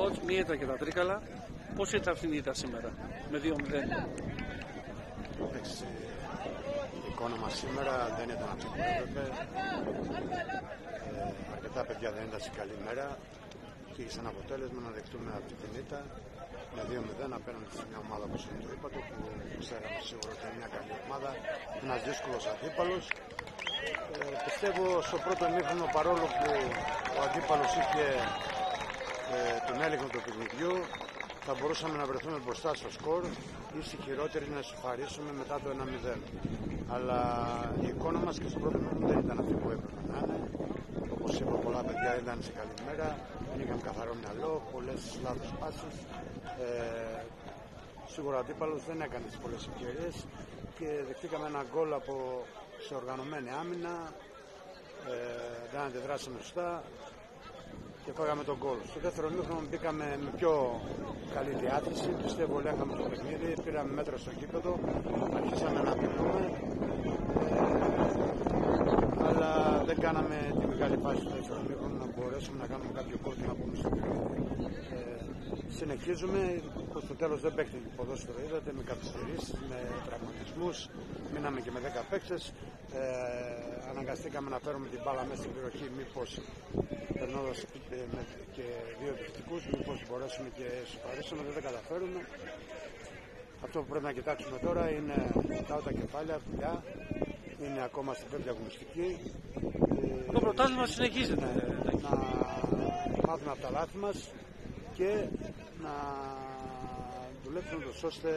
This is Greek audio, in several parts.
coach, μία ήταν και τα τρίκαλα. Πώς ήταν αυτή η ήττα σήμερα με 2-0. Εντάξει, η εικόνα μας σήμερα δεν ήταν αυτή που έπρεπε. Ε, αρκετά παιδιά δεν ήταν σε καλή μέρα και σαν αποτέλεσμα να δεχτούμε αυτή την ήττα με 2-0 απέναντι σε μια ομάδα όπως είναι το είπατε που ξέραμε σίγουρα ότι είναι μια καλή ομάδα, ένας δύσκολος αντίπαλος. Ε, πιστεύω στο πρώτο ημίχρονο παρόλο που ο αντίπαλος είχε ε, τον έλεγχο του παιχνιδιού θα μπορούσαμε να βρεθούμε μπροστά στο σκορ ή στη χειρότερη να σοφαρίσουμε μετά το 1-0. Αλλά η εικόνα μας και στο πρώτο μήνυμα δεν ήταν αυτή που έπρεπε να είναι. Όπως είπα, πολλά παιδιά ήταν σε καλή μέρα, δεν είχαν καθαρό μυαλό, πολλές λάθος πάσεις. Ε, σίγουρα ο αντίπαλος δεν έκανε τις πολλές ευκαιρίες και δεχτήκαμε ένα γκολ από σε οργανωμένη άμυνα. Ε, δεν αντιδράσαμε σωστά και φάγαμε τον γκολ. Στο δεύτερο μήχρονο μπήκαμε με πιο καλή διάθεση. Πιστεύω λέγαμε το παιχνίδι, πήραμε μέτρα στο κήπεδο, αρχίσαμε να πηγαίνουμε. Ε, αλλά δεν κάναμε τη μεγάλη φάση του δεύτερου μήχρονου να μπορέσουμε να κάνουμε κάποιο κόσμο να πούμε στο ε, συνεχίζουμε, προς το τέλος δεν παίχτηκε ποδόσφαιρο, είδατε, με καθυστερήσεις, με τραυματισμούς, μείναμε και με 10 παίκτες, ε, αναγκαστήκαμε να φέρουμε την μπάλα μέσα στην περιοχή, μήπως περνώντας με και δύο επιθετικούς, μήπως μπορέσουμε και σοφαρίσουμε, δεν τα καταφέρουμε. Αυτό που πρέπει να κοιτάξουμε τώρα είναι τα τα κεφάλια, δουλειά, είναι ακόμα στην πέμπτη αγωνιστική. Το πρωτάθλημα συνεχίζεται. Να μάθουμε από τα λάθη μας και να δουλέψουμε ώστε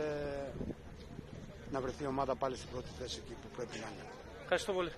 να βρεθεί η ομάδα πάλι στην πρώτη θέση εκεί που πρέπει να είναι. Ευχαριστώ πολύ.